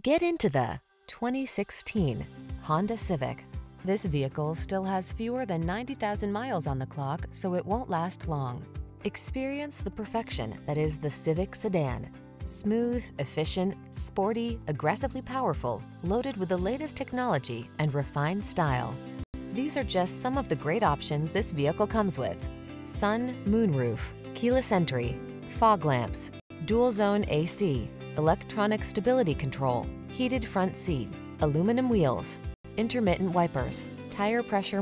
Get into the 2016 Honda Civic. This vehicle still has fewer than 90,000 miles on the clock, so it won't last long. Experience the perfection that is the Civic sedan. Smooth, efficient, sporty, aggressively powerful, loaded with the latest technology and refined style. These are just some of the great options this vehicle comes with. Sun, moonroof, keyless entry, fog lamps, dual zone AC, electronic stability control, heated front seat, aluminum wheels, intermittent wipers, tire pressure